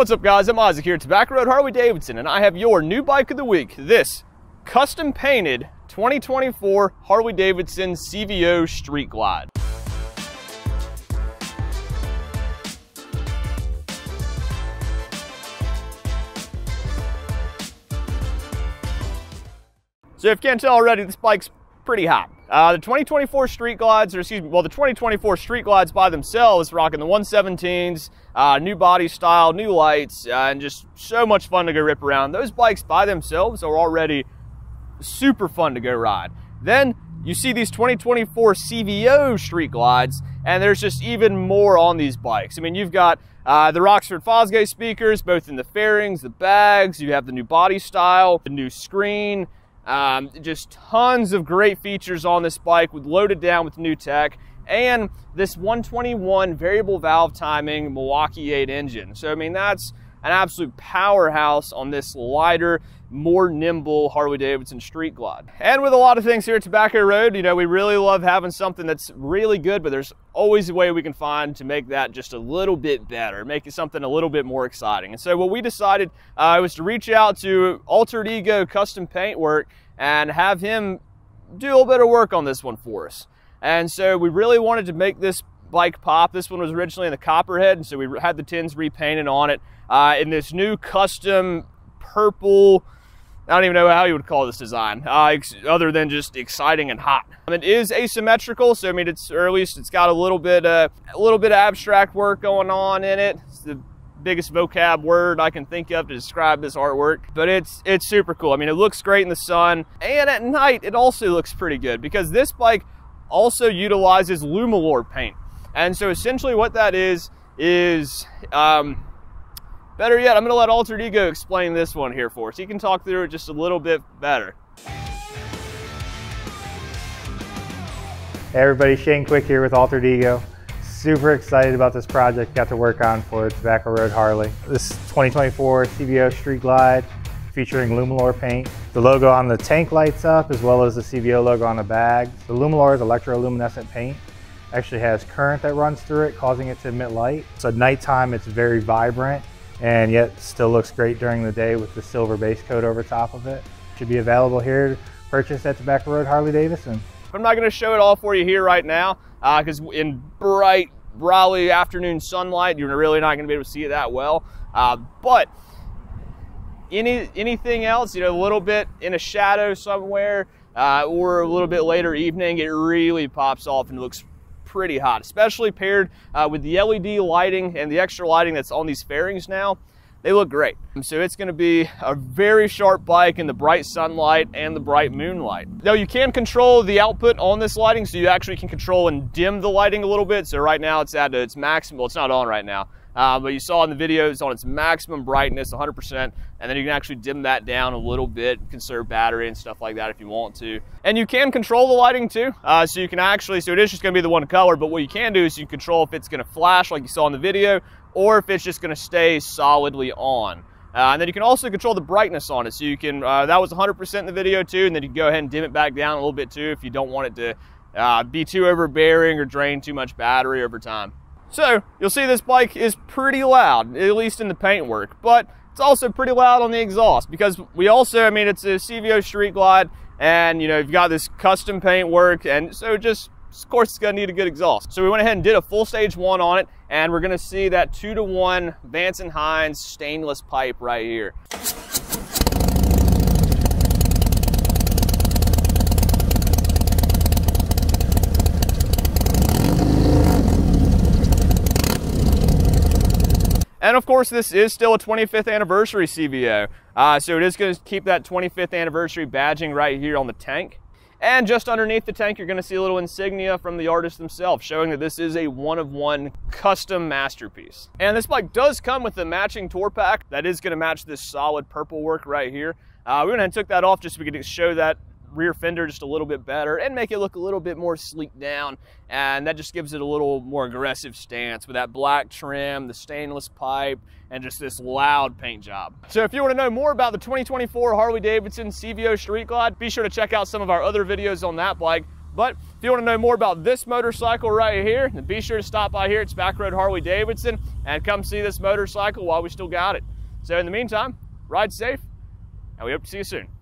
What's up guys, I'm Isaac here at Tobacco Road Harley Davidson and I have your new bike of the week, this custom painted 2024 Harley Davidson CVO Street Glide. So if you can't tell already, this bike's pretty hot. Uh, the 2024 Street Glides, or excuse me, well, the 2024 Street Glides by themselves, rocking the 117s, uh, new body style, new lights, uh, and just so much fun to go rip around. Those bikes by themselves are already super fun to go ride. Then you see these 2024 CVO Street Glides, and there's just even more on these bikes. I mean, you've got uh, the Rockford Fosgate speakers, both in the fairings, the bags, you have the new body style, the new screen, um, just tons of great features on this bike with loaded down with new tech and this 121 variable valve timing Milwaukee 8 engine. So, I mean, that's an absolute powerhouse on this lighter, more nimble Harley Davidson Street Glide. And with a lot of things here at Tobacco Road, you know, we really love having something that's really good, but there's always a way we can find to make that just a little bit better, make it something a little bit more exciting. And so what we decided uh, was to reach out to Altered Ego Custom Paintwork and have him do a little bit of work on this one for us. And so we really wanted to make this bike pop. This one was originally in the copperhead, and so we had the tins repainted on it uh, in this new custom purple. I don't even know how you would call this design, uh, other than just exciting and hot. It is asymmetrical, so I mean, it's or at least it's got a little bit, uh, a little bit of abstract work going on in it. It's the biggest vocab word I can think of to describe this artwork, but it's it's super cool. I mean, it looks great in the sun, and at night it also looks pretty good because this bike also utilizes Lumilor paint. And so essentially what that is, is um, better yet, I'm gonna let Altered Ego explain this one here for us. He can talk through it just a little bit better. Hey everybody, Shane Quick here with Altered Ego. Super excited about this project got to work on for Tobacco Road Harley. This 2024 CVO Street Glide featuring Lumilor paint. The logo on the tank lights up as well as the CVO logo on the bag. The Lumilor is electroluminescent paint. Actually has current that runs through it causing it to emit light. So at nighttime it's very vibrant and yet still looks great during the day with the silver base coat over top of it. Should be available here to purchase at Tobacco Road Harley Davidson. I'm not going to show it all for you here right now because uh, in bright Raleigh afternoon sunlight, you're really not going to be able to see it that well. Uh, but any anything else, you know, a little bit in a shadow somewhere uh, or a little bit later evening, it really pops off and looks pretty hot, especially paired uh, with the LED lighting and the extra lighting that's on these fairings now they look great. So it's gonna be a very sharp bike in the bright sunlight and the bright moonlight. Now you can control the output on this lighting, so you actually can control and dim the lighting a little bit. So right now it's at its maximum, it's not on right now, uh, but you saw in the video it's on its maximum brightness, 100%, and then you can actually dim that down a little bit, conserve battery and stuff like that if you want to. And you can control the lighting too, uh, so you can actually, so it is just gonna be the one color, but what you can do is you control if it's gonna flash like you saw in the video, or if it's just going to stay solidly on. Uh, and then you can also control the brightness on it. So you can, uh, that was 100% in the video too, and then you can go ahead and dim it back down a little bit too if you don't want it to uh, be too overbearing or drain too much battery over time. So you'll see this bike is pretty loud, at least in the paintwork, but it's also pretty loud on the exhaust because we also, I mean, it's a CVO Street Glide and you know, you've got this custom paintwork and so just of course it's gonna need a good exhaust. So we went ahead and did a full stage one on it and we're gonna see that two to one Vance and Hines stainless pipe right here. And of course, this is still a 25th anniversary CVO. Uh, so it is going to keep that 25th anniversary badging right here on the tank. And just underneath the tank, you're gonna see a little insignia from the artist themselves, showing that this is a one-of-one -one custom masterpiece. And this bike does come with a matching tour pack that is gonna match this solid purple work right here. Uh, we went ahead and took that off just so we could show that rear fender just a little bit better and make it look a little bit more sleek down. And that just gives it a little more aggressive stance with that black trim, the stainless pipe, and just this loud paint job. So if you want to know more about the 2024 Harley Davidson CVO Street Glide, be sure to check out some of our other videos on that bike. But if you want to know more about this motorcycle right here, then be sure to stop by here. Tobacco Road Harley Davidson and come see this motorcycle while we still got it. So in the meantime, ride safe and we hope to see you soon.